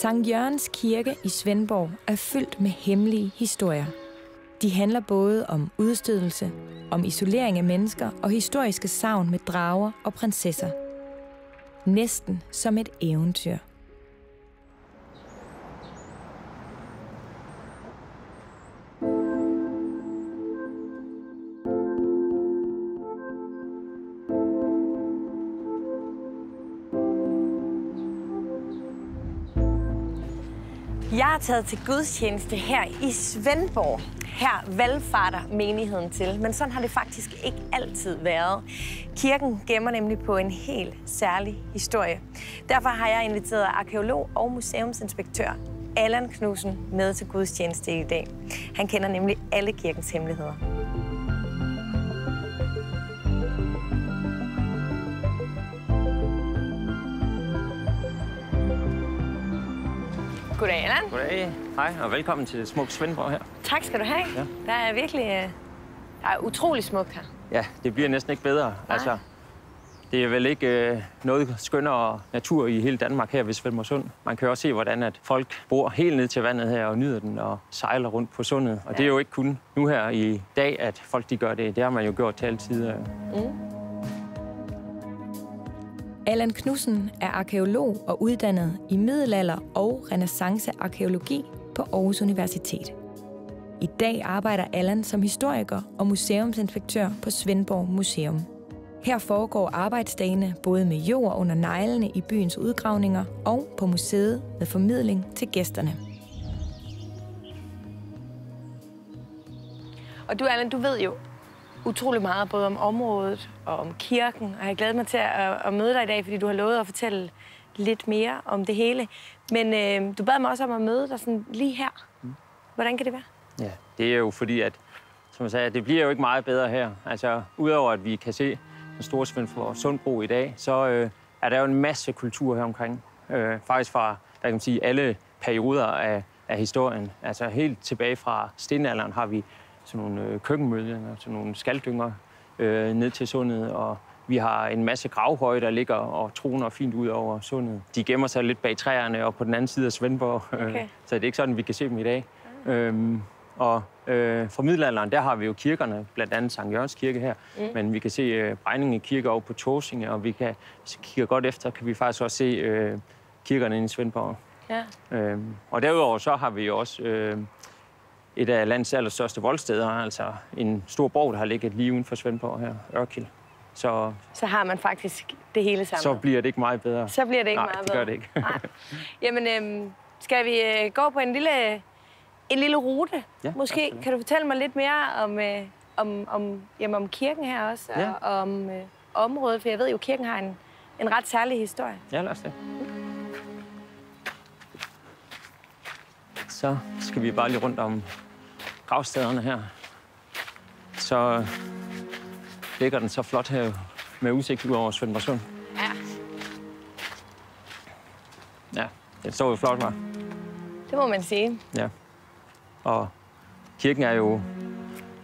Sankt Jørgens Kirke i Svendborg er fyldt med hemmelige historier. De handler både om udstødelse, om isolering af mennesker og historiske savn med drager og prinsesser. Næsten som et eventyr. Taget til gudstjeneste her i Svendborg. Her valgfarter menigheden til, men sådan har det faktisk ikke altid været. Kirken gemmer nemlig på en helt særlig historie. Derfor har jeg inviteret arkeolog og museumsinspektør Allan Knudsen med til gudstjeneste i dag. Han kender nemlig alle kirkens hemmeligheder. Goddag, Allan. Goddag. Hej, og velkommen til smuk Svendborg her. Tak skal du have. Ja. Der er virkelig øh, der er utrolig smukt her. Ja, det bliver næsten ikke bedre. Altså, det er vel ikke øh, noget skønnere natur i hele Danmark her ved Svendborgsund. Man kan også se, hvordan at folk bor helt ned til vandet her og nyder den og sejler rundt på sundet. Og det er jo ikke kun nu her i dag, at folk de gør det. Det har man jo gjort til altid. øh. Allan Knudsen er arkeolog og uddannet i middelalder- og renaissancearkeologi på Aarhus Universitet. I dag arbejder Allan som historiker og museumsinspektør på Svendborg Museum. Her foregår arbejdsdagene både med jord under neglene i byens udgravninger og på museet med formidling til gæsterne. Og du, Allan, du ved jo utrolig meget både om området og om kirken, og jeg glæder mig til at, at møde dig i dag, fordi du har lovet at fortælle lidt mere om det hele. Men øh, du bad mig også om at møde dig sådan lige her. Hvordan kan det være? Ja, det er jo fordi, at som jeg sagde, det bliver jo ikke meget bedre her. Altså, udover at vi kan se den store Svendborg Sundbro i dag, så øh, er der jo en masse kultur her omkring. Øh, faktisk fra, hvad kan man sige, alle perioder af, af historien. Altså helt tilbage fra stenalderen har vi sådan nogle øh, køkkenmøllinger, sådan nogle skalddynger øh, ned til sundet, og vi har en masse gravhøje, der ligger og troner fint ud over sundet. De gemmer sig lidt bag træerne og på den anden side af Svendborg, Okay. så det er ikke sådan, vi kan se dem i dag. Øhm, og øh, fra middelalderen, der har vi jo kirkerne, blandt andet Sankt Jørgens Kirke her, mm. men vi kan se øh, Brejninge Kirke over på Torsinge, og vi kan, hvis vi kigger godt efter, kan vi faktisk også se øh, kirkerne inde i Svendborg. Ja. Øhm, og derudover så har vi også øh, et af landets allerstørste voldsteder, altså en stor borg, der har ligget lige uden for Svendborg her, Ørkild. Så, Så har man faktisk det hele sammen. så bliver det ikke meget bedre. så bliver det ikke Nej, meget det gør bedre. det ikke. Nej. Jamen, øhm, skal vi øh, gå på en lille, en lille rute? Ja, Måske absolut. kan du fortælle mig lidt mere om, øh, om, om, jamen, om kirken her også, Ja. og om øh, området, for jeg ved jo, at kirken har en, en ret særlig historie. Ja, lad os det. Så skal vi bare lige rundt om gravstederne her. Så ligger den så flot her med udsigt ud over Svendborgsund. Ja. Ja, den står jo flot, var. Det må man sige. Ja. Og kirken er jo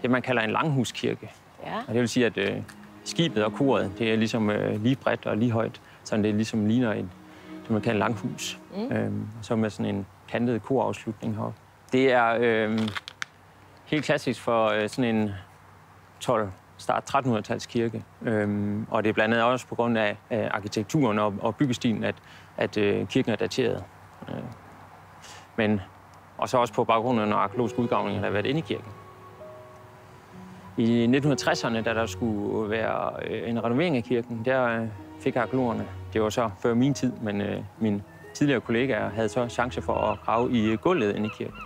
det, man kalder en langhuskirke. Ja. Og det vil sige, at øh, skibet og koret, det er ligesom øh, lige bredt og lige højt. Så det ligesom ligner et, det man kalder en langhus. Mm. Øhm, så med sådan en kantet korafslutning heroppe. Det er øh, helt klassisk for øh, sådan en 12 start 1300-tals kirke. Øhm, og det er blandt andet også på grund af, af arkitekturen og, og byggestilen, at, at øh, kirken er dateret. Øh, men og så også på baggrund af nogle arkeologiske udgravninger, der har været inde i kirken. I 1960'erne, da der skulle være øh, en renovering af kirken, der øh, fik arkeologerne, det var så før min tid, men øh, min tidligere kollegaer havde så chance for at grave i øh, gulvet inde i kirken.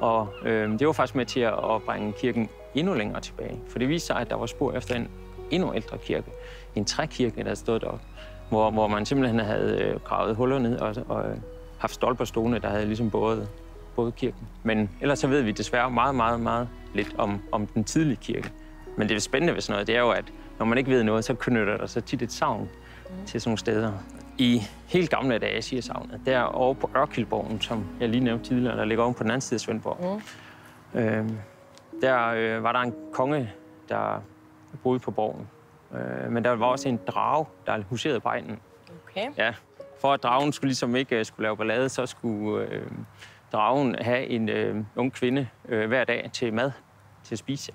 Og øh, det var faktisk med til at bringe kirken endnu længere tilbage. For det viste sig, at der var spor efter en endnu ældre kirke. En trækirke, der stod deroppe, hvor, hvor man simpelthen havde øh, gravet huller ned og, og øh, haft stolper stående, der havde ligesom båret, båret kirken. Men ellers så ved vi desværre meget, meget, meget lidt om, om den tidlige kirke. Men det spændende ved sådan noget, det er jo, at når man ikke ved noget, så knytter der sig tit et savn mm. til sådan nogle steder. I helt gamle dage, siger savnet, der over på Ørkildborgen, som jeg lige nævnte tidligere, der ligger oven på den anden side af Svendborg. Mm. Øhm, der øh, var der en konge, der boede på borgen. Øh, men der var også en drage, der huserede på egnen. Okay. Ja, for at dragen skulle ligesom ikke øh, skulle lave ballade, så skulle øh, dragen have en øh, ung kvinde øh, hver dag til mad, til at spise.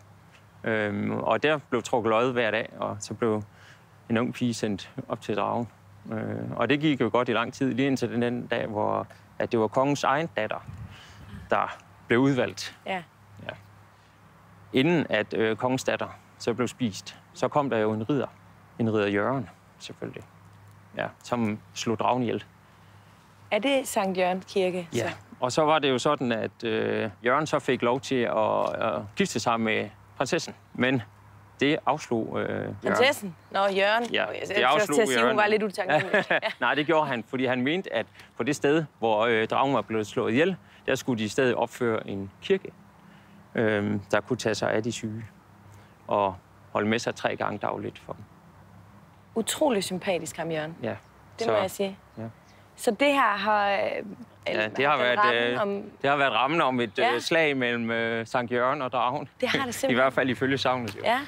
Øh, og der blev trukket løjet hver dag, og så blev en ung pige sendt op til dragen. Øh, og det gik jo godt i lang tid, lige indtil den, dag, hvor at det var kongens egen datter, der blev udvalgt. Ja. Ja. Inden at øh, kongens datter så blev spist, så kom der jo en ridder. En ridder Jørgen, selvfølgelig. Ja, som slog dragen ihjel. Er det Sankt Jørgen Kirke? Ja. Og så var det jo sådan, at øh, Jørgen så fik lov til at, at gifte sig med prinsessen. Men det afslog øh, Jørgen. Prinsessen? Nå, Jørgen. Ja, det jeg, afslog til at sige, hun Jørgen. var lidt utaknemmelig. ja. Nej, det gjorde han, fordi han mente, at på det sted, hvor øh, dragen var blevet slået ihjel, der skulle de i stedet opføre en kirke, øh, der kunne tage sig af de syge og holde med sig tre gange dagligt for dem. Utrolig sympatisk ham, Jørgen. Ja, Det må jeg sige. ja. Så det her har... øh, Ja, det har, været, øh, Om, det har været rammen om et Ja. øh, slag mellem øh, Sankt Jørgen og dragen. det har det I simpelthen. hvert fald ifølge savnet jo. Ja.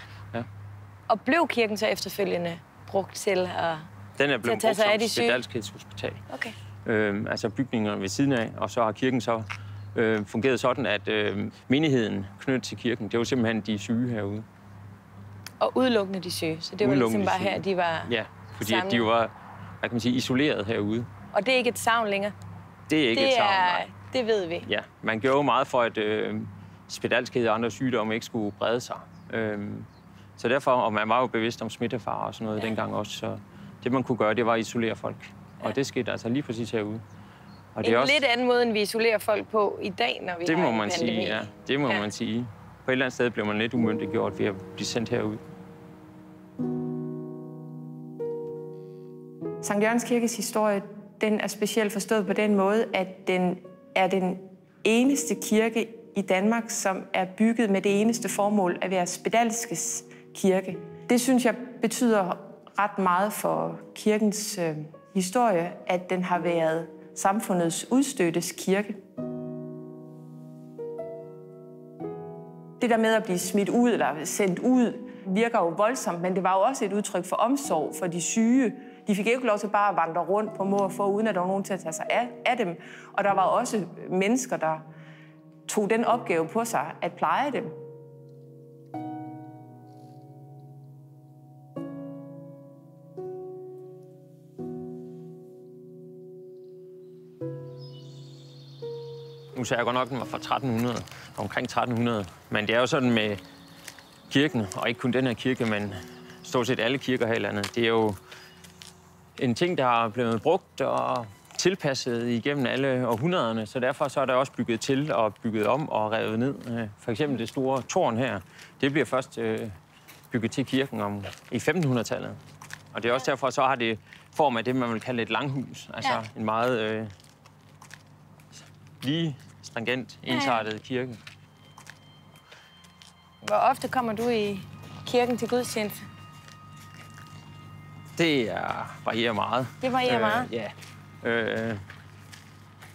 Og blev kirken så efterfølgende brugt til at... Den er blevet tage brugt sig af de syge? spedalskhedshospital. Okay. øh, altså bygningerne ved siden af, og så har kirken så øh, fungeret sådan, at øh, menigheden knyttet til kirken, det var simpelthen de syge herude. Og udelukkende de syge. Så det var ligesom bare her, de var... Ja, fordi at de Samlet. var, hvad kan man sige, isoleret herude. Og det er ikke et savn længere. Det er ikke det et savn, er... nej. Det ved vi. Ja, man gjorde jo meget for, at øh, spedalskhed og andre sygdomme ikke skulle brede sig. Øh, så derfor, og man var jo bevidst om smittefare og sådan noget ja. dengang også, så det man kunne gøre, det var at isolere folk. Og det skete altså lige præcis herude. Og En lidt anden måde, end vi isolerer folk på i dag, når vi Det har må en man pandemi. sige, ja. Det må Ja. ja. man sige. På et eller andet sted blev man lidt umyndiggjort ved at blive sendt herud. Sankt Jørgens Kirkes historie, den er specielt forstået på den måde, at den er den eneste kirke i Danmark, som er bygget med det eneste formål at være spedalskes kirke. Det synes jeg betyder ret meget for kirkens øh, historie, at den har været samfundets udstøttes kirke. Det der med at blive smidt ud eller sendt ud, virker jo voldsomt, men det var jo også et udtryk for omsorg for de syge. De fik ikke lov til bare at vandre rundt på mor og få, uden at der var nogen til at tage sig af, af dem. Og der var også mennesker, der tog den opgave på sig at pleje dem. Nu sagde jeg godt nok, den var fra 1300, omkring 1300. Men det er jo sådan med kirken, og ikke kun den her kirke, men stort set alle kirker her i landet. Det er jo en ting, der er blevet brugt og tilpasset igennem alle århundrederne, så derfor så er der også bygget til og bygget om og revet ned. Øh, For eksempel det store tårn her, det bliver først øh, bygget til kirken om, i 1500-tallet. Og det er også derfor, så har det form af det, man vil kalde et langhus. Altså ja. en meget øh, lige stringent, ensartet kirke. Hvor ofte kommer du i kirken til gudstjeneste? Det er, varierer meget. Det varierer meget. Ja. Øh,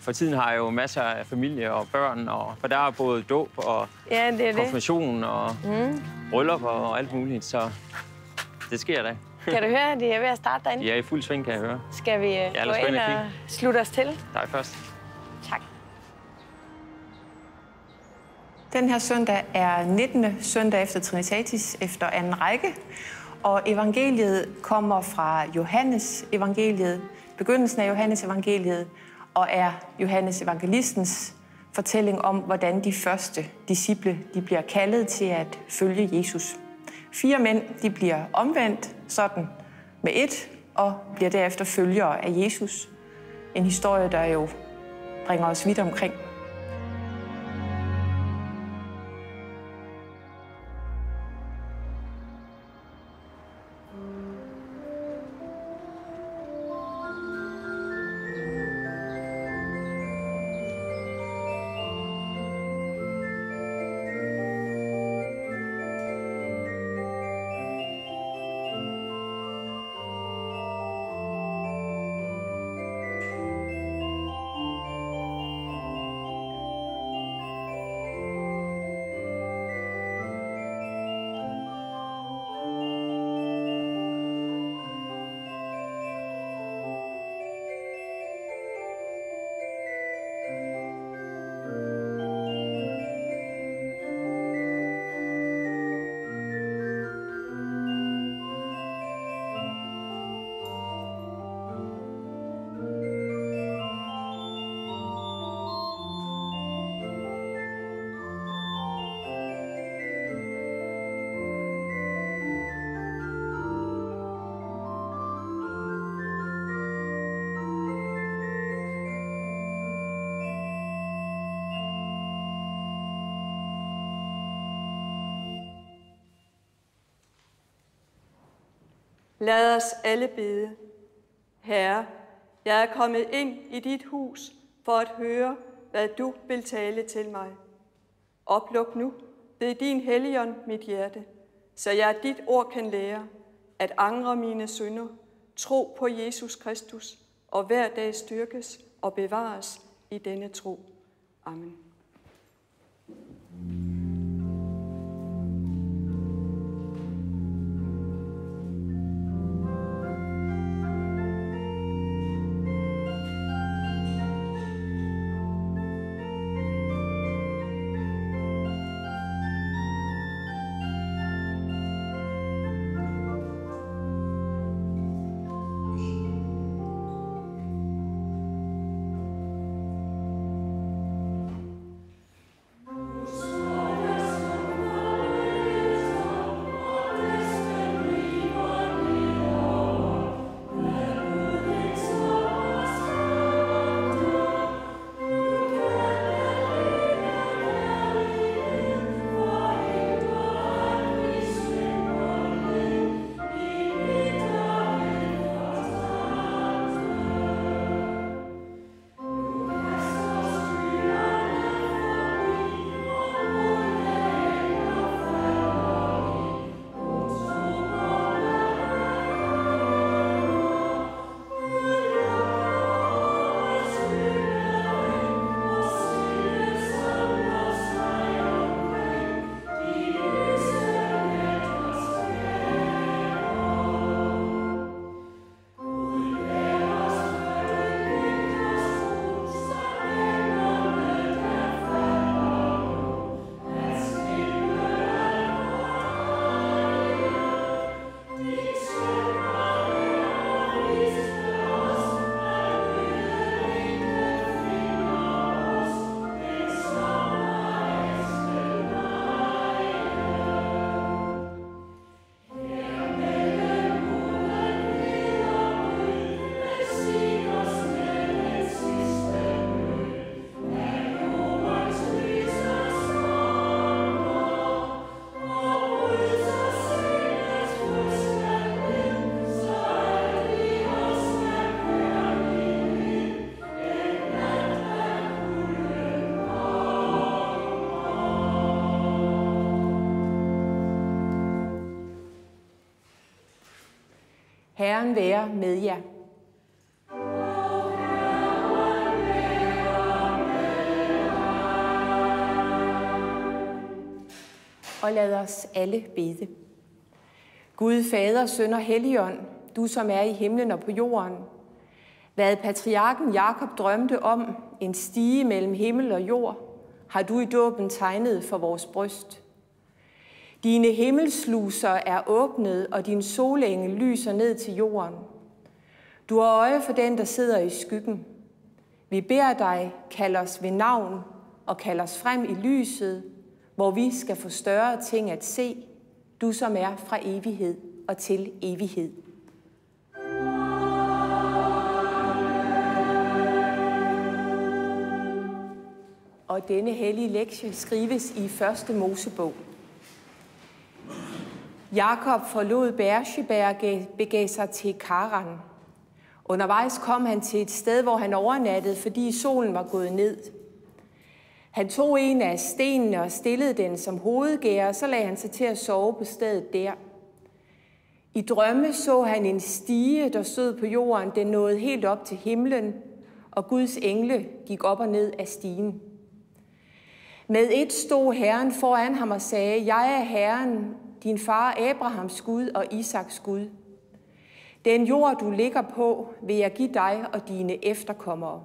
for tiden har jeg jo masser af familie og børn, og, for der er både dåb og Ja, det er det. konfirmation og mm. bryllup og alt muligt, så det sker da. Kan du høre, at de er ved at starte derinde? De er i fuld sving, kan jeg høre. Skal vi ja, lad gå ind og slutte os til? Dig først. Den her søndag er 19. søndag efter Trinitatis, efter anden række. Og evangeliet kommer fra Johannes evangeliet, begyndelsen af Johannes evangeliet, og er Johannes evangelistens fortælling om, hvordan de første disciple de bliver kaldet til at følge Jesus. Fire mænd de bliver omvendt sådan med et, og bliver derefter følgere af Jesus. En historie, der jo bringer os vidt omkring. Lad os alle bede. Herre, jeg er kommet ind i dit hus for at høre, hvad du vil tale til mig. Opluk nu ved din helligånd mit hjerte, så jeg dit ord kan lære at angre mine synder, tro på Jesus Kristus og hver dag styrkes og bevares i denne tro. Amen. Herren være med jer. Og lad os alle bede. Gud, Fader, Søn og Helligånd, du som er i himlen og på jorden, hvad patriarken Jakob drømte om, en stige mellem himmel og jord, har du i dåben tegnet for vores bryst. Dine himmelsluser er åbnet, og din solenge lyser ned til jorden. Du har øje for den, der sidder i skyggen. Vi beder dig, kald os ved navn og kald os frem i lyset, hvor vi skal få større ting at se, du som er fra evighed og til evighed. Og denne hellige lektie skrives i første Mosebog. Jakob forlod Bersheberg og begav sig til Karan. Undervejs kom han til et sted, hvor han overnattede, fordi solen var gået ned. Han tog en af stenene og stillede den som hovedgær, og så lagde han sig til at sove på stedet der. I drømme så han en stige, der stod på jorden. Den nåede helt op til himlen, og Guds engle gik op og ned af stigen. Med et stod Herren foran ham og sagde, Jeg er Herren, din far Abrahams Gud og Isaks Gud. Den jord, du ligger på, vil jeg give dig og dine efterkommere.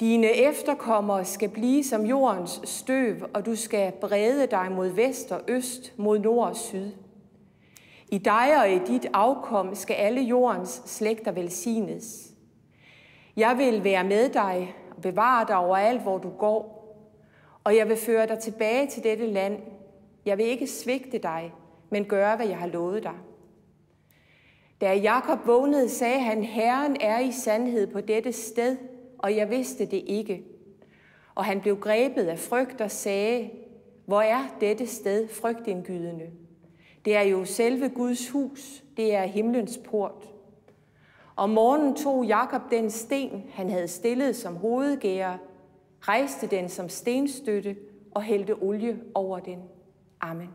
Dine efterkommere skal blive som jordens støv, og du skal brede dig mod vest og øst, mod nord og syd. I dig og i dit afkom skal alle jordens slægter velsignes. Jeg vil være med dig og bevare dig overalt, hvor du går, og jeg vil føre dig tilbage til dette land, jeg vil ikke svigte dig, men gøre, hvad jeg har lovet dig. Da Jakob vågnede, sagde han, Herren er i sandhed på dette sted, og jeg vidste det ikke. Og han blev grebet af frygt og sagde, hvor er dette sted frygtindgydende? Det er jo selve Guds hus. Det er himlens port. Om morgenen tog Jakob den sten, han havde stillet som hovedgærer, rejste den som stenstøtte og hældte olie over den. Amen.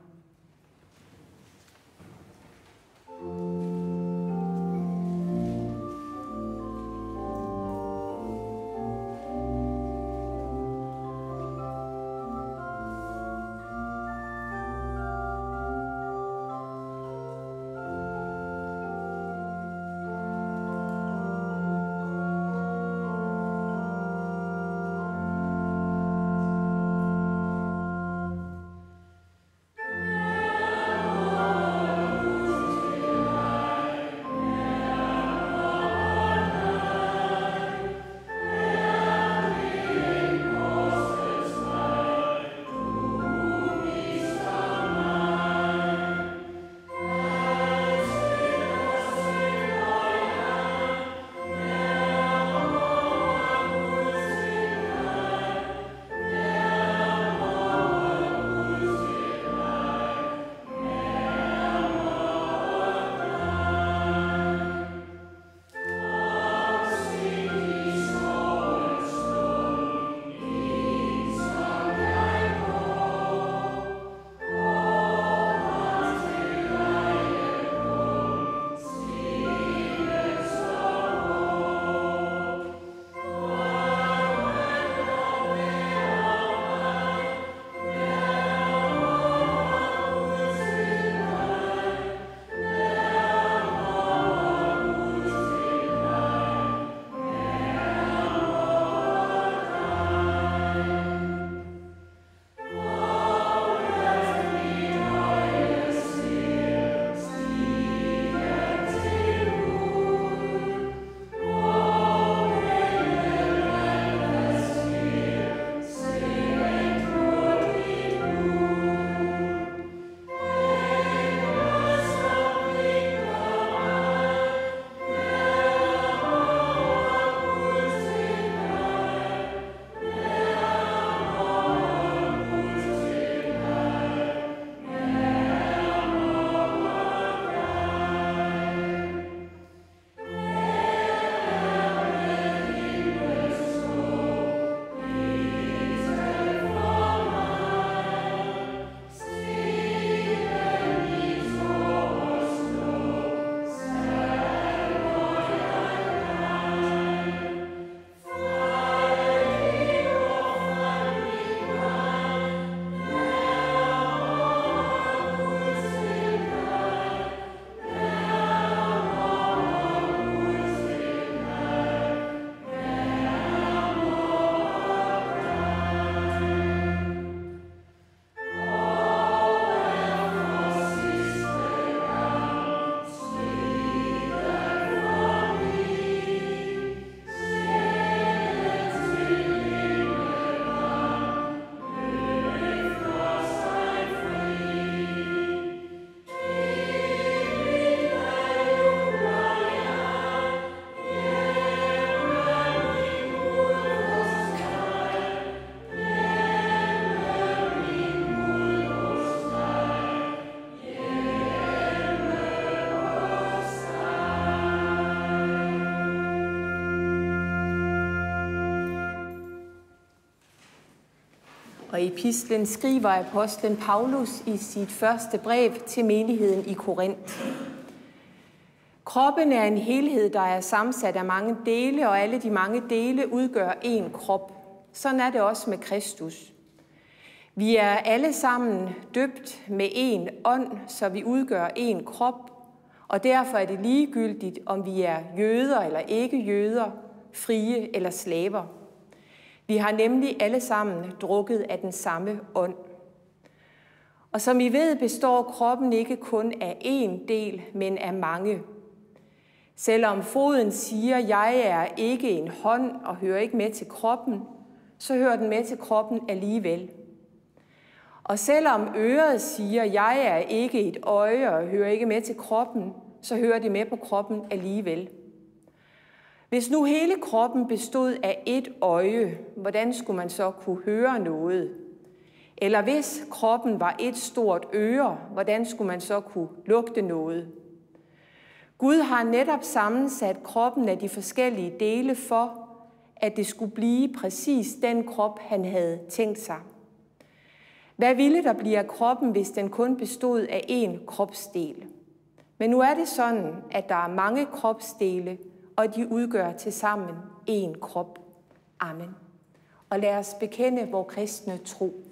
Og i epistlen skriver apostlen Paulus i sit første brev til menigheden i Korinth. Kroppen er en helhed, der er sammensat af mange dele, og alle de mange dele udgør én krop. Sådan er det også med Kristus. Vi er alle sammen døbt med én ånd, så vi udgør én krop, og derfor er det ligegyldigt, om vi er jøder eller ikke jøder, frie eller slaver. Vi har nemlig alle sammen drukket af den samme ånd. Og som I ved, består kroppen ikke kun af én del, men af mange. Selvom foden siger, jeg er ikke en hånd og hører ikke med til kroppen, så hører den med til kroppen alligevel. Og selvom øret siger, jeg er ikke et øje og hører ikke med til kroppen, så hører det med på kroppen alligevel. Hvis nu hele kroppen bestod af et øje, hvordan skulle man så kunne høre noget? Eller hvis kroppen var et stort øre, hvordan skulle man så kunne lugte noget? Gud har netop sammensat kroppen af de forskellige dele for, at det skulle blive præcis den krop, han havde tænkt sig. Hvad ville der blive af kroppen, hvis den kun bestod af én kropsdel? Men nu er det sådan, at der er mange kropsdele, og de udgør til sammen én krop. Amen. Og lad os bekende vores kristne tro.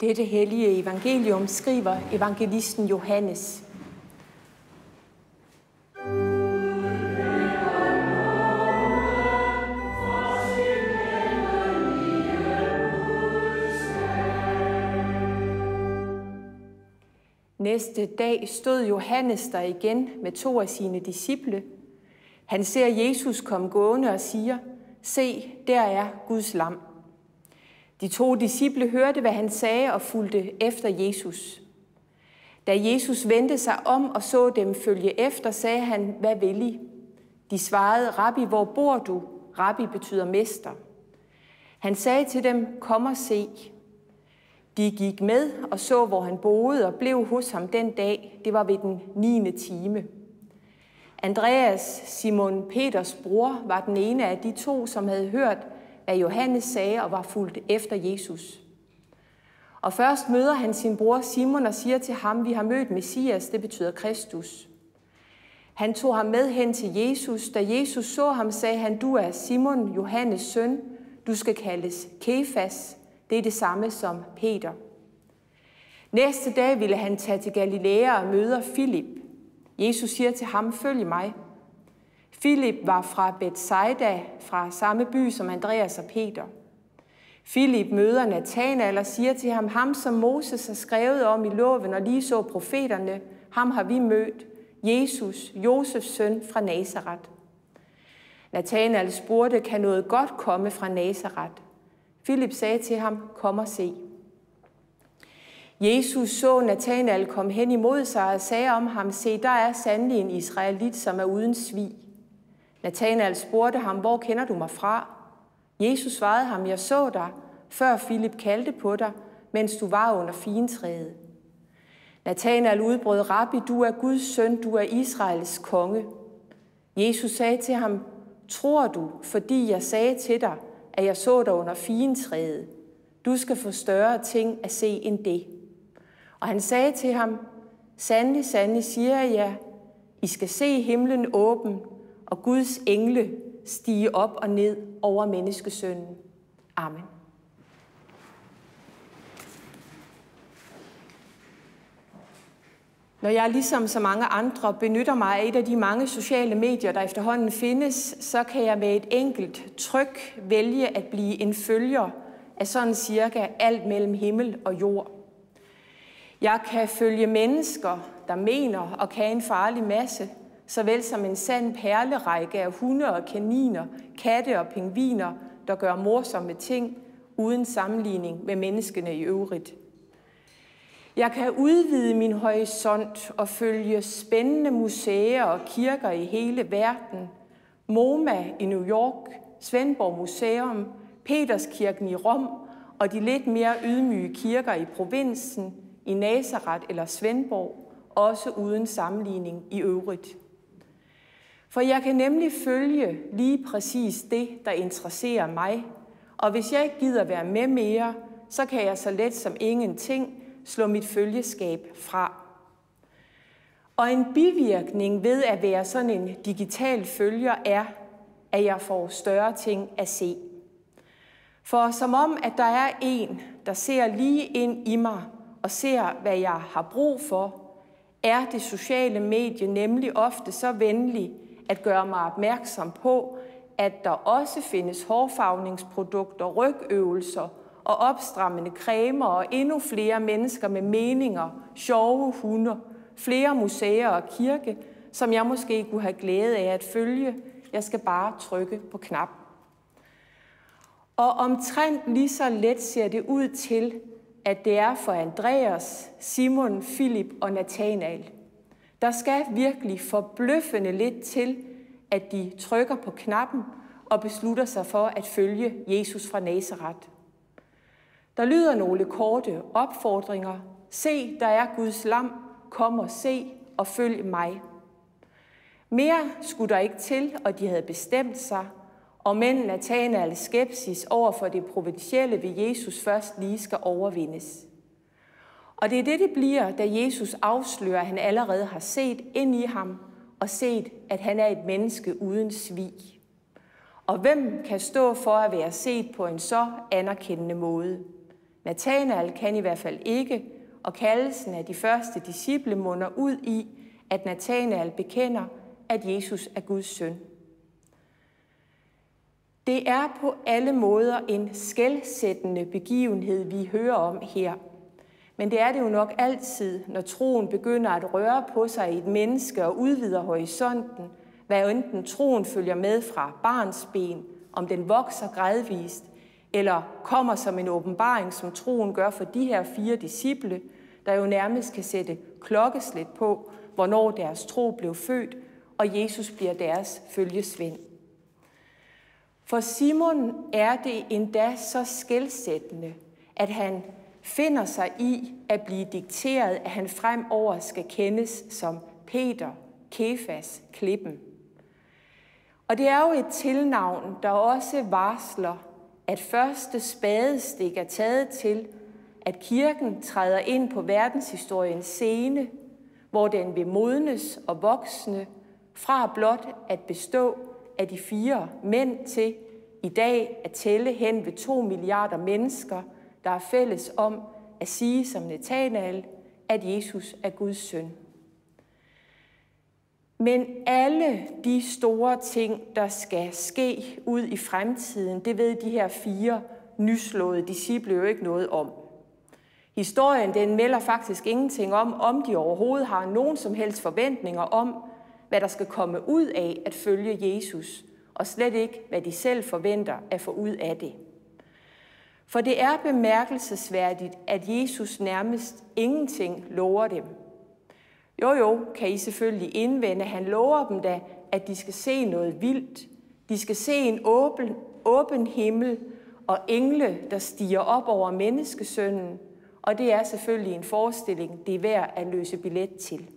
Dette hellige evangelium skriver evangelisten Johannes. Næste dag stod Johannes der igen med to af sine disciple. Han ser Jesus komme gående og siger, se, der er Guds lam. De to disciple hørte, hvad han sagde og fulgte efter Jesus. Da Jesus vendte sig om og så dem følge efter, sagde han, hvad vil I? De svarede, Rabbi, hvor bor du? Rabbi betyder mester. Han sagde til dem, kom og se. De gik med og så, hvor han boede og blev hos ham den dag. Det var ved den 9. time. Andreas, Simon Peters bror, var den ene af de to, som havde hørt, hvad Johannes sagde og var fulgt efter Jesus. Og først møder han sin bror Simon og siger til ham, vi har mødt Messias, det betyder Kristus. Han tog ham med hen til Jesus. Da Jesus så ham, sagde han, du er Simon, Johannes søn. Du skal kaldes Kefas. Det er det samme som Peter. Næste dag ville han tage til Galilea og møder Filip. Jesus siger til ham, følg mig. Filip var fra Bethsaida, fra samme by som Andreas og Peter. Filip møder Nathanael og siger til ham, ham som Moses har skrevet om i loven og lige så profeterne, ham har vi mødt, Jesus, Josefs søn fra Nazareth. Nathanael spurgte, kan noget godt komme fra Nazareth? Filip sagde til ham, kom og se. Jesus så Nathanael komme hen imod sig og sagde om ham, se, der er sandelig en israelit, som er uden svig. Nathanael spurgte ham, hvor kender du mig fra? Jesus svarede ham, jeg så dig, før Filip kaldte på dig, mens du var under fintræet. Nathanael udbrød, Rabbi, du er Guds søn, du er Israels konge. Jesus sagde til ham, tror du, fordi jeg sagde til dig, at jeg så dig under fintræet. Du skal få større ting at se end det. Og han sagde til ham, Sandelig, sandelig siger jeg, I skal se himlen åben, og Guds engle stige op og ned over menneskesønnen. Amen. Når jeg ligesom så mange andre benytter mig af et af de mange sociale medier, der efterhånden findes, så kan jeg med et enkelt tryk vælge at blive en følger af sådan cirka alt mellem himmel og jord. Jeg kan følge mennesker, der mener og kan en farlig masse, såvel som en sand perlerække af hunde og kaniner, katte og pingviner, der gør morsomme ting uden sammenligning med menneskene i øvrigt. Jeg kan udvide min horisont og følge spændende museer og kirker i hele verden. MoMA i New York, Svendborg Museum, Peterskirken i Rom og de lidt mere ydmyge kirker i provinsen, i Nazareth eller Svendborg, også uden sammenligning i øvrigt. For jeg kan nemlig følge lige præcis det, der interesserer mig, og hvis jeg ikke gider være med mere, så kan jeg så let som ingenting slå mit følgeskab fra. Og en bivirkning ved at være sådan en digital følger er, at jeg får større ting at se. For som om, at der er en, der ser lige ind i mig og ser, hvad jeg har brug for, er det sociale medie nemlig ofte så venlig at gøre mig opmærksom på, at der også findes hårfarvningsprodukter, rygøvelser og opstrammende cremer og endnu flere mennesker med meninger, sjove hunde, flere museer og kirke, som jeg måske kunne have glæde af at følge. Jeg skal bare trykke på knap. Og omtrent lige så let ser det ud til, at det er for Andreas, Simon, Philip og Nathanael. Der skal virkelig forbløffende lidt til, at de trykker på knappen og beslutter sig for at følge Jesus fra Nazareth. Der lyder nogle korte opfordringer. Se, der er Guds lam. Kom og se og følg mig. Mere skulle der ikke til, og de havde bestemt sig, og men Nathanaels skepsis over for det provincielle ved Jesus først lige skal overvindes. Og det er det, det bliver, da Jesus afslører, at han allerede har set ind i ham og set, at han er et menneske uden svig. Og hvem kan stå for at være set på en så anerkendende måde? Nathanael kan i hvert fald ikke, og kaldelsen af de første disciple munder ud i, at Nathanael bekender, at Jesus er Guds søn. Det er på alle måder en skældsættende begivenhed, vi hører om her. Men det er det jo nok altid, når troen begynder at røre på sig i et menneske og udvider horisonten, hvad enten troen følger med fra barns ben, om den vokser gradvist, eller kommer som en åbenbaring, som troen gør for de her fire disciple, der jo nærmest kan sætte klokkeslæt på, hvornår deres tro blev født, og Jesus bliver deres følgesvend. For Simon er det endda så skældsættende, at han finder sig i at blive dikteret, at han fremover skal kendes som Peter, Kefas, Klippen. Og det er jo et tilnavn, der også varsler, at første spadestik er taget til, at kirken træder ind på verdenshistoriens scene, hvor den vil modnes og voksne, fra blot at bestå af de fire mænd til i dag at tælle hen ved to milliarder mennesker, der er fælles om at sige som Nathanael, at Jesus er Guds søn. Men alle de store ting, der skal ske ud i fremtiden, det ved de her fire nyslåede disciple jo ikke noget om. Historien den melder faktisk ingenting om, om de overhovedet har nogen som helst forventninger om, hvad der skal komme ud af at følge Jesus, og slet ikke, hvad de selv forventer at få ud af det. For det er bemærkelsesværdigt, at Jesus nærmest ingenting lover dem. Jo, jo, kan I selvfølgelig indvende. Han lover dem da, at de skal se noget vildt. De skal se en åben, åben himmel og engle, der stiger op over menneskesønnen. Og det er selvfølgelig en forestilling, det er værd at løse billet til.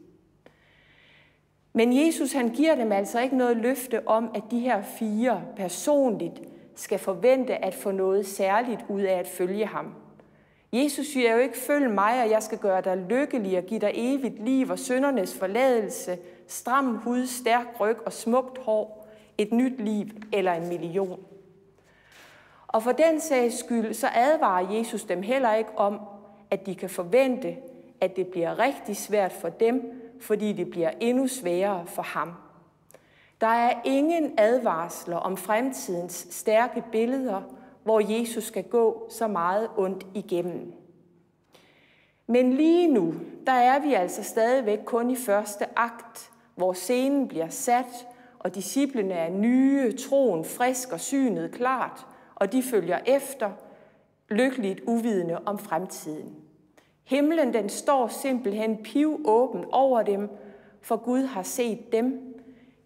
Men Jesus han giver dem altså ikke noget løfte om, at de her fire personligt skal forvente at få noget særligt ud af at følge ham. Jesus siger jo ikke, følg mig, og jeg skal gøre dig lykkelig og give dig evigt liv og søndernes forladelse, stram hud, stærk ryg og smukt hår, et nyt liv eller en million. Og for den sags skyld, så advarer Jesus dem heller ikke om, at de kan forvente, at det bliver rigtig svært for dem, fordi det bliver endnu sværere for ham. Der er ingen advarsler om fremtidens stærke billeder, hvor Jesus skal gå så meget ondt igennem. Men lige nu, der er vi altså stadigvæk kun i første akt, hvor scenen bliver sat, og disciplene er nye, troen frisk og synet klart, og de følger efter, lykkeligt uvidende om fremtiden. Himlen den står simpelthen piv åben over dem, for Gud har set dem.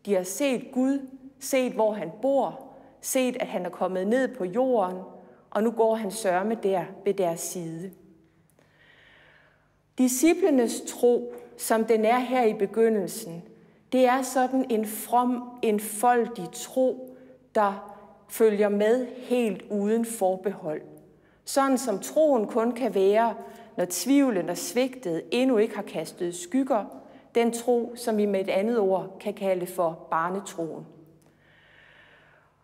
De har set Gud, set hvor han bor, set at han er kommet ned på jorden, og nu går han sørme der ved deres side. Disciplenes tro, som den er her i begyndelsen, det er sådan en from, enfoldig tro, der følger med helt uden forbehold. Sådan som troen kun kan være, når tvivlen og svigtet endnu ikke har kastet skygger, den tro, som vi med et andet ord kan kalde for barnetroen.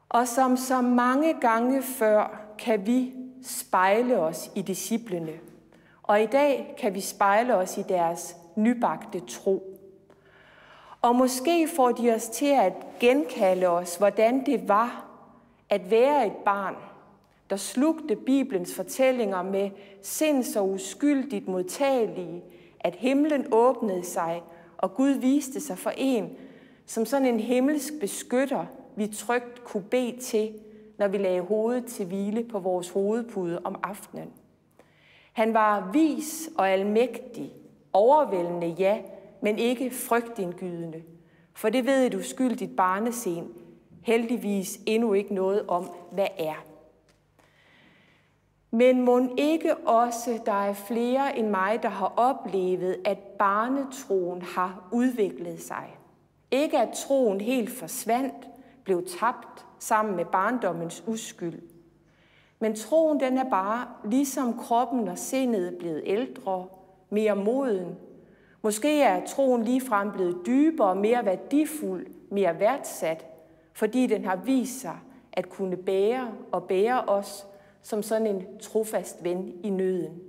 Og som så mange gange før kan vi spejle os i disciplene. Og i dag kan vi spejle os i deres nybagte tro. Og måske får de os til at genkalde os, hvordan det var at være et barn – der slugte Bibelens fortællinger med sinds og uskyldigt modtagelige, at himlen åbnede sig, og Gud viste sig for en, som sådan en himmelsk beskytter, vi trygt kunne bede til, når vi lagde hovedet til hvile på vores hovedpude om aftenen. Han var vis og almægtig, overvældende ja, men ikke frygtindgydende. For det ved et uskyldigt barnesen heldigvis endnu ikke noget om, hvad er. Men må ikke også, der er flere end mig, der har oplevet, at barnetroen har udviklet sig. Ikke at troen helt forsvandt, blev tabt sammen med barndommens uskyld. Men troen den er bare, ligesom kroppen og sindet, blevet ældre, mere moden. Måske er troen ligefrem blevet dybere, mere værdifuld, mere værdsat, fordi den har vist sig at kunne bære og bære os som sådan en trofast ven i nøden.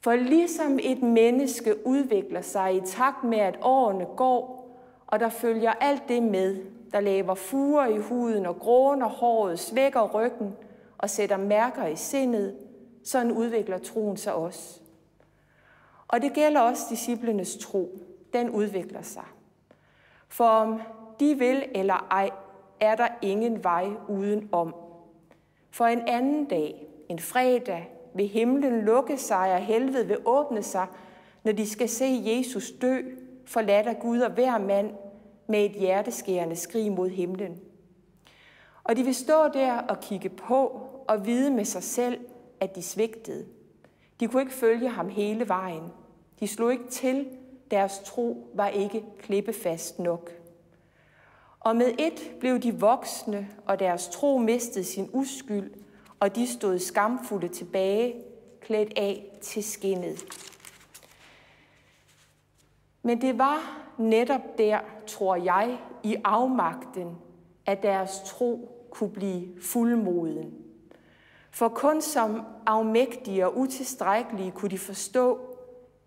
For ligesom et menneske udvikler sig i takt med, at årene går, og der følger alt det med, der laver fuger i huden og gråner håret, svækker ryggen og sætter mærker i sindet, sådan udvikler troen sig også. Og det gælder også disciplenes tro. Den udvikler sig. For om de vil eller ej, er der ingen vej uden om. For en anden dag, en fredag, vil himlen lukke sig, og helvede vil åbne sig, når de skal se Jesus dø, forladt af Gud og hver mand med et hjerteskærende skrig mod himlen. Og de vil stå der og kigge på og vide med sig selv, at de svigtede. De kunne ikke følge ham hele vejen. De slog ikke til. Deres tro var ikke klippefast nok. Og med et blev de voksne, og deres tro mistede sin uskyld, og de stod skamfulde tilbage, klædt af til skinnet. Men det var netop der, tror jeg, i afmagten, at deres tro kunne blive fuldmoden. For kun som afmægtige og utilstrækkelige kunne de forstå,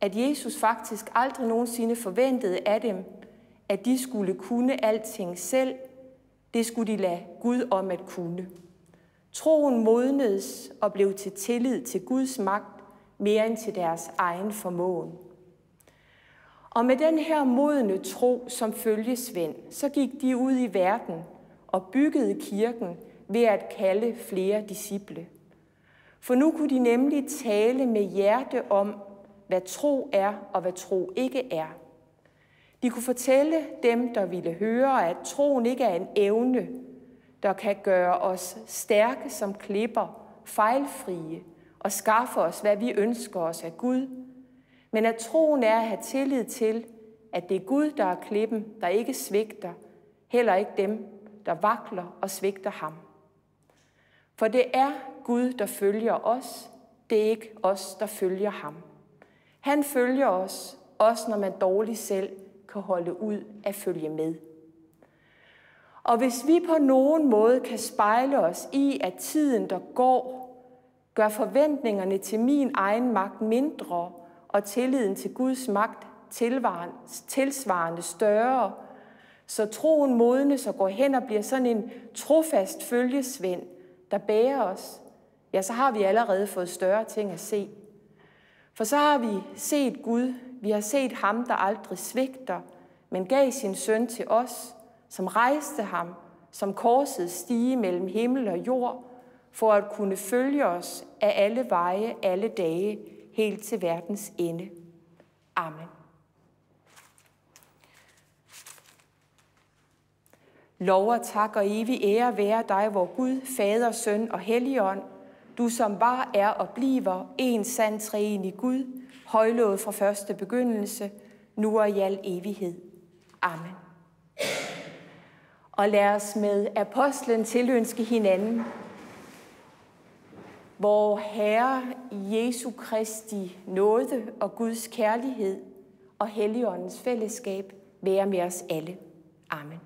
at Jesus faktisk aldrig nogensinde forventede af dem, at de skulle kunne alting selv. Det skulle de lade Gud om at kunne. Troen modnedes og blev til tillid til Guds magt mere end til deres egen formåen. Og med den her modne tro som følgesvend, så gik de ud i verden og byggede kirken ved at kalde flere disciple. For nu kunne de nemlig tale med hjerte om, hvad tro er og hvad tro ikke er. De kunne fortælle dem, der ville høre, at troen ikke er en evne, der kan gøre os stærke som klipper, fejlfrie og skaffe os, hvad vi ønsker os af Gud, men at troen er at have tillid til, at det er Gud, der er klippen, der ikke svigter, heller ikke dem, der vakler og svigter ham. For det er Gud, der følger os, det er ikke os, der følger ham. Han følger os, også når man dårligt selv kan holde ud at følge med. Og hvis vi på nogen måde kan spejle os i, at tiden, der går, gør forventningerne til min egen magt mindre, og tilliden til Guds magt tilsvarende større, så troen modnes og går hen og bliver sådan en trofast følgesvend, der bærer os, ja, så har vi allerede fået større ting at se. For så har vi set Gud, vi har set ham, der aldrig svigter, men gav sin søn til os, som rejste ham, som korset stige mellem himmel og jord, for at kunne følge os af alle veje, alle dage, helt til verdens ende. Amen. Lov og tak og evig ære være dig, hvor Gud, Fader, Søn og Helligånd, du som var, er og bliver en sand træen i Gud, højlået fra første begyndelse, nu og i al evighed. Amen. Og lad os med apostlen tilønske hinanden, hvor Herre Jesu Kristi nåde og Guds kærlighed og Helligåndens fællesskab være med os alle. Amen.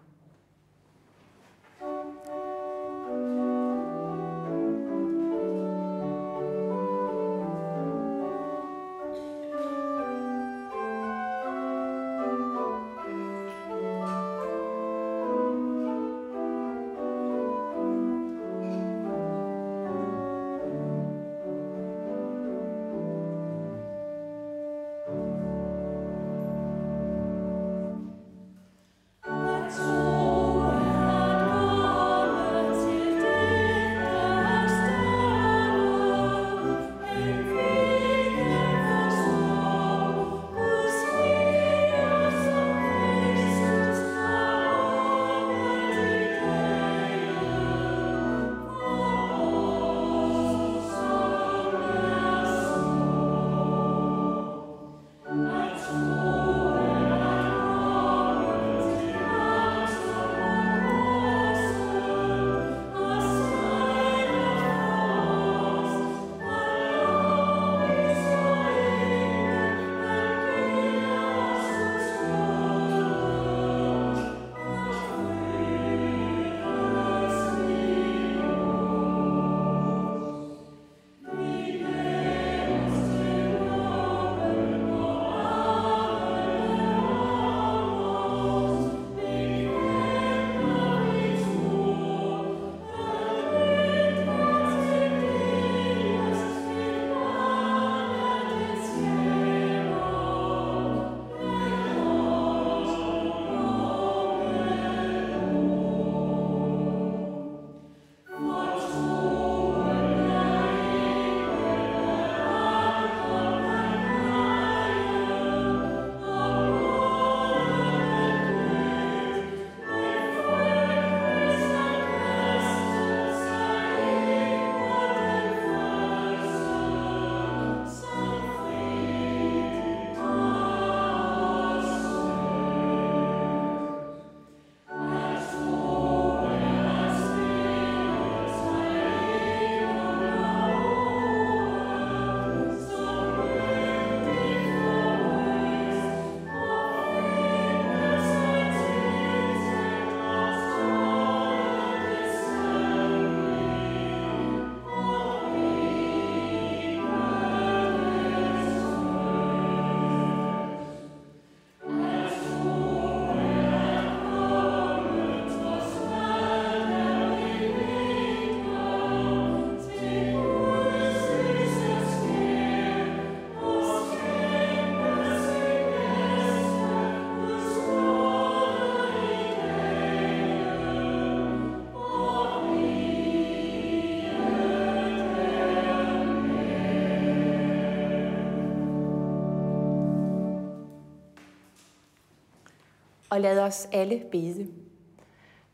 Og lad os alle bede.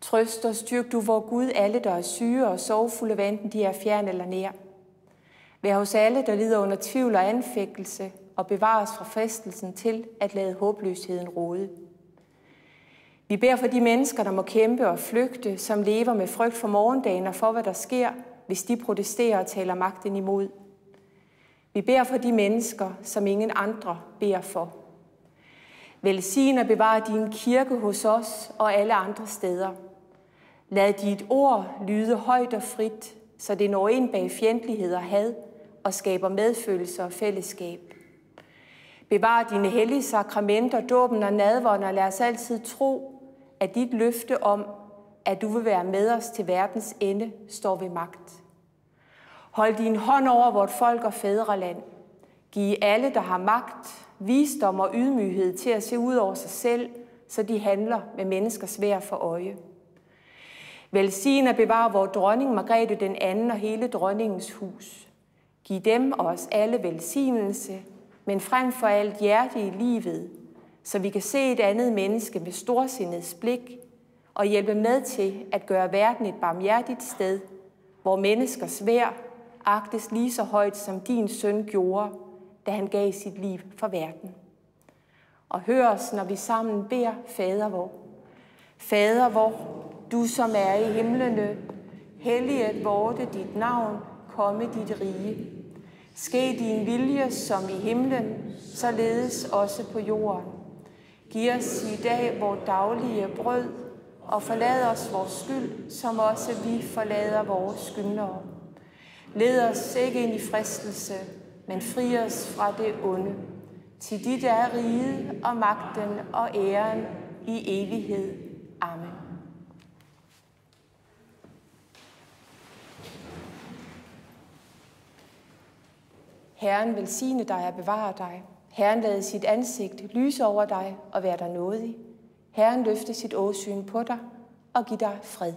Trøst og styrk du, vor Gud, alle, der er syge og sorgfulde, hvad enten de er fjern eller nær. Vær hos alle, der lider under tvivl og anfægtelse, og bevar os fra fristelsen til at lade håbløsheden råde. Vi beder for de mennesker, der må kæmpe og flygte, som lever med frygt for morgendagen og for, hvad der sker, hvis de protesterer og taler magten imod. Vi beder for de mennesker, som ingen andre beder for. Velsign og bevar din kirke hos os og alle andre steder. Lad dit ord lyde højt og frit, så det når ind bag fjendtlighed og had og skaber medfølelse og fællesskab. Bevar dine hellige sakramenter, dåben og nadvånd, og lad os altid tro, at dit løfte om, at du vil være med os til verdens ende, står ved magt. Hold din hånd over vort folk og fædreland. Giv alle, der har magt, visdom og ydmyghed til at se ud over sig selv, så de handler med menneskers værd for øje. Velsign og bevare vores dronning Margrethe den anden og hele dronningens hus. Giv dem og os alle velsignelse, men frem for alt hjerte i livet, så vi kan se et andet menneske med storsindets blik og hjælpe med til at gøre verden et barmhjertigt sted, hvor menneskers værd agtes lige så højt, som din søn gjorde, da han gav sit liv for verden. Og hør os, når vi sammen beder Fader vor. Fader vor, du som er i himlene, helliget vorte dit navn, komme dit rige. Ske din vilje som i himlen, således også på jorden. Giv os i dag vores daglige brød, og forlad os vores skyld, som også vi forlader vores skyldnere. Led os ikke ind i fristelse, men fri os fra det onde. Til dit er riget og magten og æren i evighed. Amen. Herren velsigne dig og bevare dig. Herren lade sit ansigt lyse over dig og være dig nådig. Herren løfte sit åsyn på dig og give dig fred.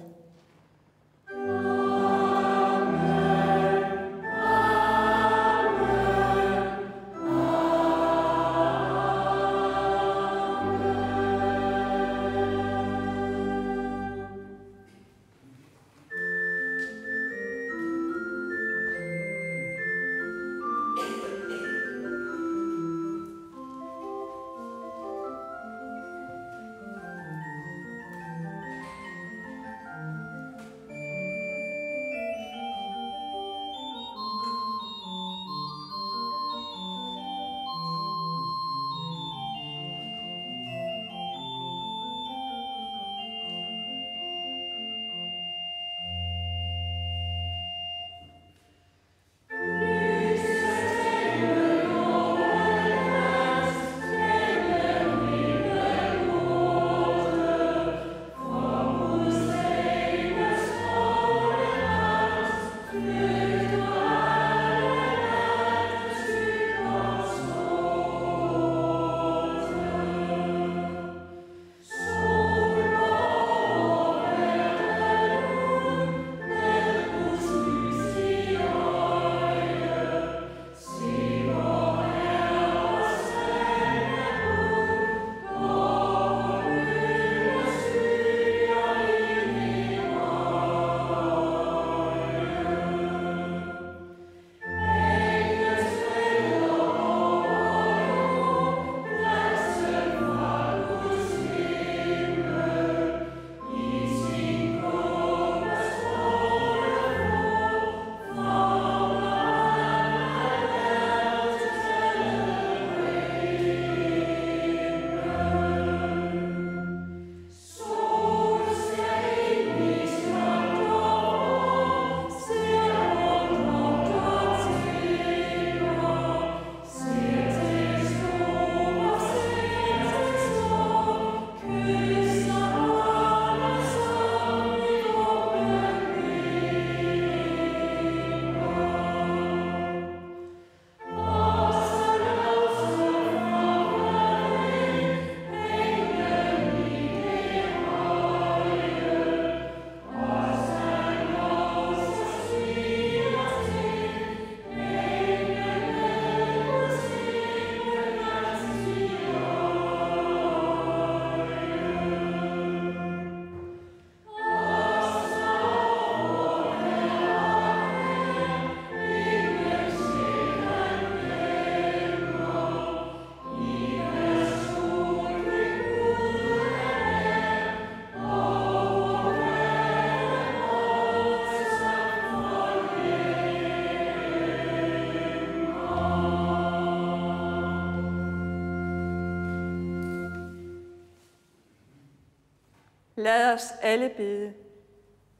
Lad os alle bede.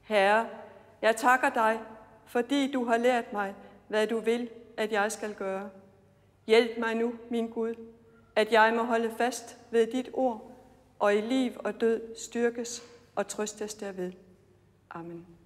Herre, jeg takker dig, fordi du har lært mig, hvad du vil, at jeg skal gøre. Hjælp mig nu, min Gud, at jeg må holde fast ved dit ord, og i liv og død styrkes og trøstes derved. Amen.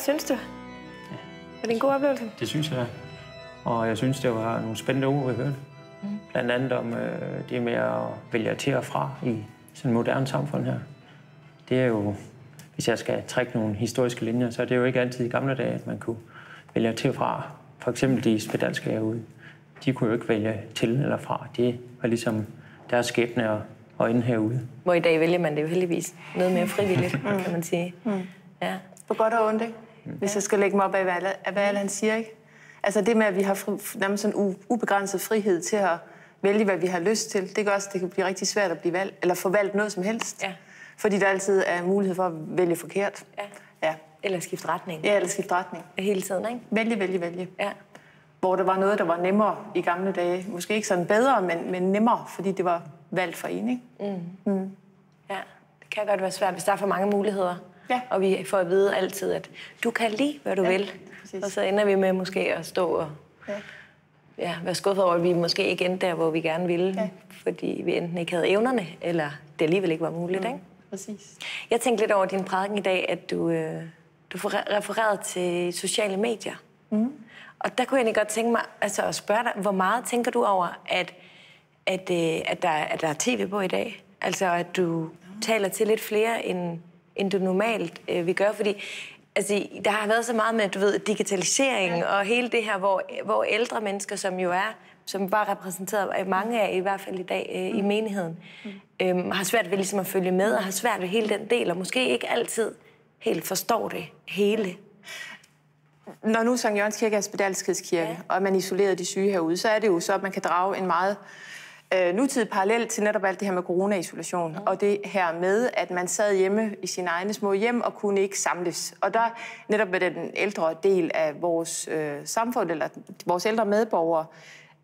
Synes du? Var det en god oplevelse? Det synes jeg. Og jeg synes, det var nogle spændende ord, vi hørte. Blandt andet om øh, det med at vælge til og fra i sådan et moderne samfund her. Det er jo, hvis jeg skal trække nogle historiske linjer, så er det jo ikke altid i gamle dage, at man kunne vælge til og fra. For eksempel de spedalske herude. De kunne jo ikke vælge til eller fra. Det var ligesom deres skæbne og, og ende herude. Hvor i dag vælger man det jo heldigvis noget mere frivilligt, kan man sige. Ja. På godt og ondt, ikke? Hvis jeg skal lægge mig op af, hvad, af, hvad Allan siger, ikke? Altså det med, at vi har fri, nærmest sådan ubegrænset frihed til at vælge, hvad vi har lyst til, det gør også, at det kan blive rigtig svært at blive valgt, eller få valgt noget som helst. Ja. Fordi der altid er mulighed for at vælge forkert. Ja. Ja, Eller skifte retning ja eller skifte retning. hele tiden, ikke? Vælge, vælge, vælge. Ja. Hvor der var noget, der var nemmere i gamle dage. Måske ikke sådan bedre, men, men nemmere, fordi det var valgt for en, ikke? Ja, det kan godt være svært, hvis der er for mange muligheder. Ja. Og vi får at vide altid, at du kan lide, hvad du Ja, vil. præcis. Og så ender vi med måske at stå og Ja. ja, være skuffet over, at vi måske ikke endte der, hvor vi gerne ville. Ja. Fordi vi enten ikke havde evnerne, eller det alligevel ikke var muligt. Ikke? Præcis. Jeg tænkte lidt over din prædiken i dag, at du, øh, du får refereret til sociale medier. Mm. Og der kunne jeg egentlig godt tænke mig altså, at spørge dig, hvor meget tænker du over, at, at, øh, at, der, at der er tv på i dag? Altså, at du taler til lidt flere, end, end du normalt øh, vil gøre? Fordi altså, der har været så meget med, du ved, digitalisering ja. og hele det her, hvor, hvor ældre mennesker, som jo er som var repræsenteret af mange af, i hvert fald i dag, øh, i menigheden, øhm, har svært ved ligesom at følge med, og har svært ved hele den del, og måske ikke altid helt forstår det hele. Når nu Sankt Jørgens Kirke er spedalskidskirke, ja. og man isolerer de syge herude, så er det jo så, at man kan drage en meget øh, nutidig parallel til netop alt det her med corona-isolation. Mm. Og det her med, at man sad hjemme i sine egne små hjem og kunne ikke samles. Og der netop med den ældre del af vores øh, samfund, eller vores ældre medborgere,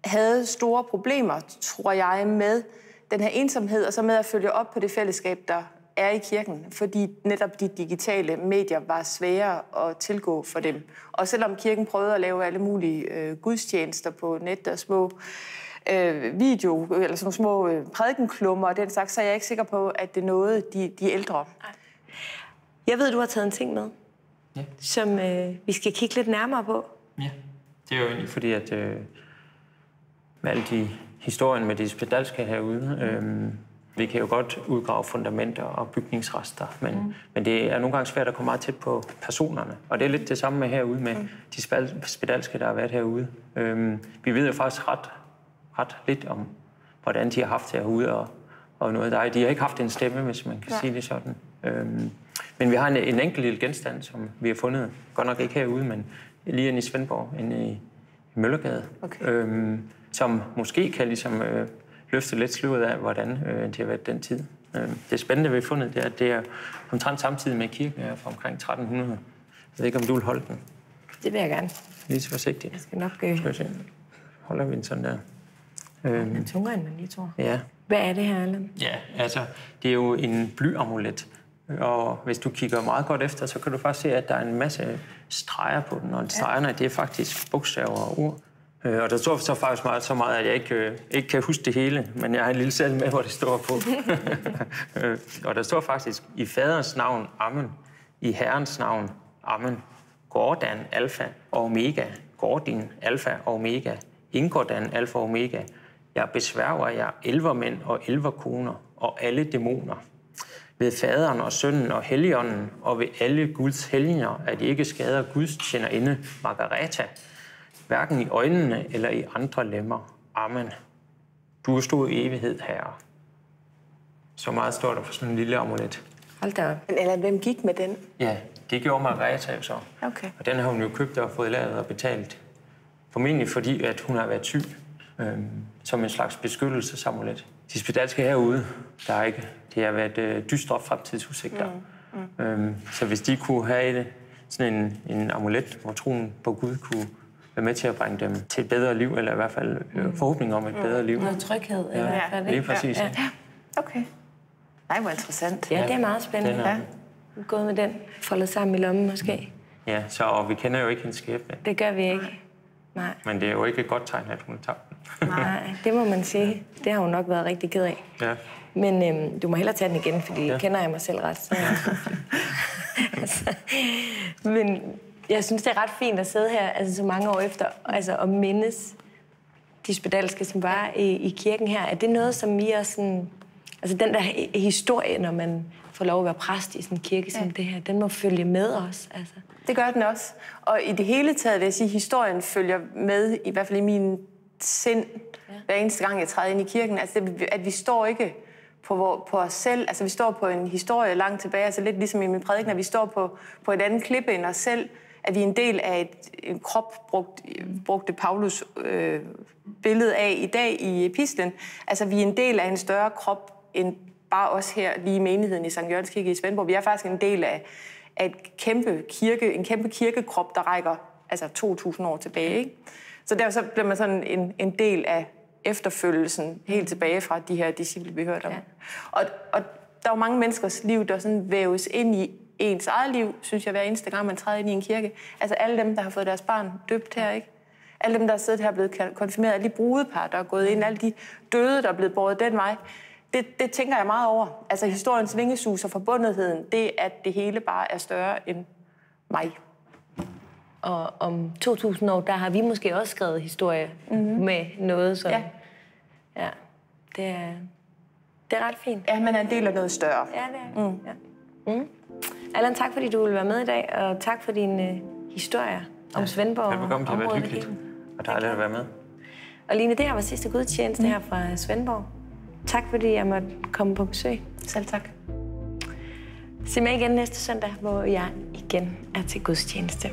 havde store problemer, tror jeg, med den her ensomhed, og så med at følge op på det fællesskab, der er i kirken, fordi netop de digitale medier var svære at tilgå for dem. Og selvom kirken prøvede at lave alle mulige øh, gudstjenester på net og små øh, video, eller sådan nogle små øh, prædikenklummer og den slags, så er jeg ikke sikker på, at det nåede de, de ældre. Jeg ved, du har taget en ting med, Ja. som øh, vi skal kigge lidt nærmere på. Ja, det er jo egentlig fordi, at øh, med alle de historien med de spedalske herude, øh, vi kan jo godt udgrave fundamenter og bygningsrester, men, mm. men det er nogle gange svært at komme meget tæt på personerne. Og det er lidt det samme med herude med mm. de spedalske, der har været herude. Øh, vi ved jo faktisk ret, ret lidt om, hvordan de har haft det herude, og, og noget der. De har ikke haft en stemme, hvis man kan Nej. sige det sådan. Øh, men vi har en, en enkelt lille genstand, som vi har fundet, godt nok ikke herude, men lige inde i Svendborg, inde i, i Møllergade, Okay. øhm, som måske kan ligesom øh, løfte lidt sløret af, hvordan øh, det har været den tid. Øh, det spændende ved fundet, det er, at det er omtrent samtidig med kirken er fra omkring 1300. Jeg ved ikke, om du vil holde den. Det vil jeg gerne. Lige så forsigtigt. Jeg skal nok øh, Skal vi se. Holder vi den sådan der. Øhm, tungere, end man lige tror. ja. Hvad er det her, Allan? Ja, altså, det er jo en blyamulet. Og hvis du kigger meget godt efter, så kan du faktisk se, at der er en masse streger på den. Og stregerne, det er faktisk bogstaver og ord. Øh, Og der står så faktisk meget, så meget, at jeg ikke, øh, ikke kan huske det hele, men jeg har en lille selv med, hvor det står på. Øh, og der står faktisk, i faderens navn, Amen. I herrens navn, Amen. Gordan, alfa og omega. Gordin, alfa og omega. Ingordan, alfa og omega. Jeg besværger jer elver mænd og elver koner og alle dæmoner. ved faderen og sønnen og helligånden, og ved alle Guds helgener, at I ikke skader Guds tjenerinde Margareta, hverken i øjnene eller i andre lemmer. Amen. Du er stor i evighed, Herre. Så meget står der for sådan en lille amulet. Hold da op. Men, eller hvem gik med den? Ja, det gjorde Margareta så. Okay. Og den har hun jo købt og fået lavet og betalt. Formentlig fordi, at hun har været syg. Øhm, som en slags beskyttelsesamulet. De spedalske herude, der er ikke, det har været øh, dystre fremtidsudsigter. Mm. Mm. Øhm, så hvis de kunne have et, sådan en, en amulet, hvor troen på Gud kunne være med til at bringe dem til et bedre liv, eller i hvert fald øh, forhåbning om et bedre liv. Noget tryghed i hvert fald, Lige ikke? præcis. Ja. Okay. Nej, hvor interessant. Ja, det er meget spændende. Den er- Ja. Gået med den, foldet sammen i lommen måske. Ja, så og vi kender jo ikke hendes skæbne. Det gør vi ikke. Nej, Men det er jo ikke et godt tegn, at hun er tabt. den. nej, det må man sige. Det har hun nok været rigtig ked af. ja. Men øhm, du må hellere tage den igen, fordi ja. kender jeg mig selv ret. Så. altså, men jeg synes, det er ret fint at sidde her altså, så mange år efter altså, og mindes de spedalske, som var i, i kirken her. Er det noget, som I også sådan... Altså den der hi- historie, når man får lov at være præst i sådan en kirke som det her, den må følge med os. Altså. Det gør den også. Og i det hele taget vil jeg sige, at historien følger med, i hvert fald i min sind, ja. hver eneste gang, jeg træder ind i kirken. Altså, det, at vi står ikke på, på os selv. Altså, vi står på en historie langt tilbage. Altså, lidt ligesom i min prædiken, at vi står på, på et andet klippe end os selv. At vi er en del af et, en krop, brugt, brugte Paulus øh, billede af i dag i epistlen. Altså, vi er en del af en større krop end bare os her lige i menigheden i Sankt Jørgens Kirke i Svendborg. Vi er faktisk en del af, af et kæmpe kirke, en kæmpe kirkekrop, der rækker altså 2.000 år tilbage. Ikke? Så derfor så bliver man sådan en, en del af efterfølgelsen helt tilbage fra de her disciple, vi hørte om. Ja. Og, og der er jo mange menneskers liv, der sådan væves ind i ens eget liv, synes jeg, hver eneste gang, man træder ind i en kirke. Altså alle dem, der har fået deres barn døbt her, ikke? Alle dem, der har siddet her og blevet konfirmeret, alle de brudepar, der er gået ind, alle de døde, der er blevet båret den vej. Det, det tænker jeg meget over. Altså historiens vingesus og forbundetheden, det at det hele bare er større end mig. Og om 2.000 år, der har vi måske også skrevet historie mm-hmm. med noget, som... Ja. ja. Det er, det er ret fint. Ja, man er en del af noget større. Ja, det er mm. ja. mm. Allan, tak fordi du ville være med i dag, og tak for din øh, historie om Svendborg Velbekomme, det har været hyggeligt. kirken. Og dejligt at være med. Og Line, det her var sidste gudstjeneste mm. her fra Svendborg. Tak fordi jeg måtte komme på besøg. Selv tak. Se med igen næste søndag, hvor jeg igen er til gudstjeneste.